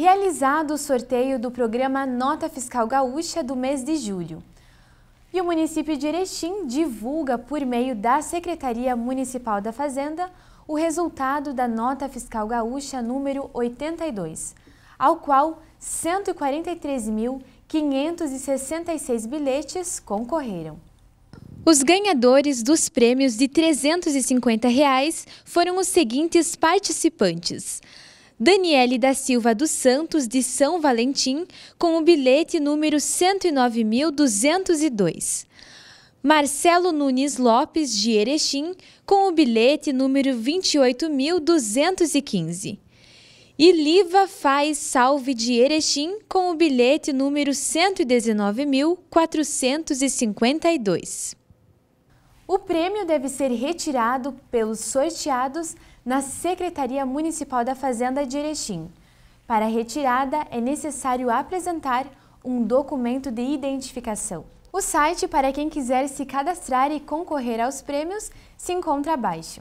realizado o sorteio do programa Nota Fiscal Gaúcha do mês de julho. E o município de Erechim divulga, por meio da Secretaria Municipal da Fazenda, o resultado da Nota Fiscal Gaúcha número 82, ao qual 143.566 bilhetes concorreram. Os ganhadores dos prêmios de 350 reais foram os seguintes participantes. Daniele da Silva dos Santos, de São Valentim, com o bilhete número 109.202. Marcelo Nunes Lopes, de Erechim, com o bilhete número 28.215. E Liva Faz Salve de Erechim, com o bilhete número 119.452. O prêmio deve ser retirado pelos sorteados na Secretaria Municipal da Fazenda de Erechim. Para a retirada, é necessário apresentar um documento de identificação. O site para quem quiser se cadastrar e concorrer aos prêmios se encontra abaixo.